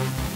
Bye.